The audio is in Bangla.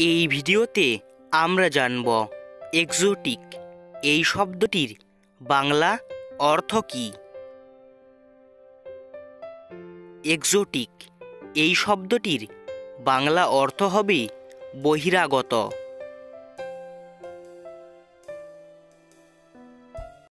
এই ভিডিওতে আমরা জানব এক্সোটিক এই শব্দটির বাংলা অর্থ কী? এক্সোটিক এই শব্দটির বাংলা অর্থ হবে বহিরাগত।